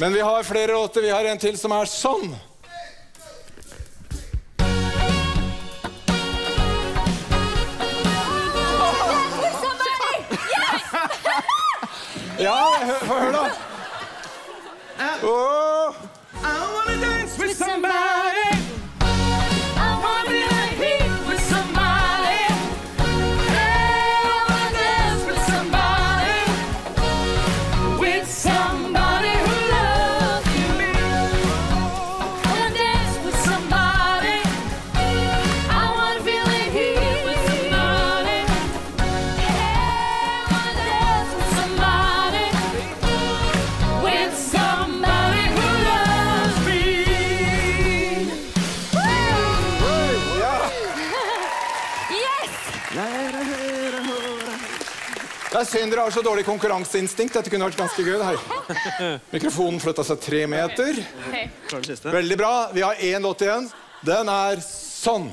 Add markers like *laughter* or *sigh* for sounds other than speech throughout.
Men vi har flere låter. Vi har en til som er sånn. Ja, hø- få høre, da. Oh. I wanna dance with somebody. Det er synd dere har så dårlig konkurranseinstinkt. Dette kunne vært ganske gøy. her. *laughs* Mikrofonen flytta seg tre meter. Veldig bra. Vi har én låt igjen. Den er sånn.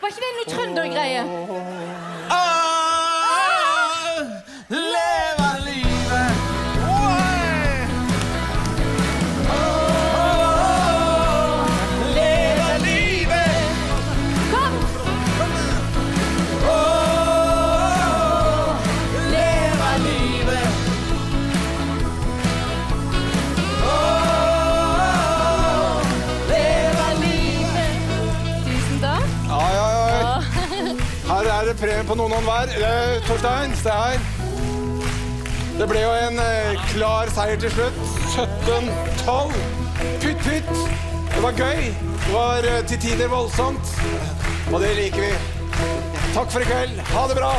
Var ikke det noe trøndergreie? Er det premie på noen hånd hver. Eh, Torstein, se her. Det ble jo en eh, klar seier til slutt. 17-12. Pytt, pytt. Det var gøy. Det var eh, til tider voldsomt. Og det liker vi. Takk for i kveld. Ha det bra.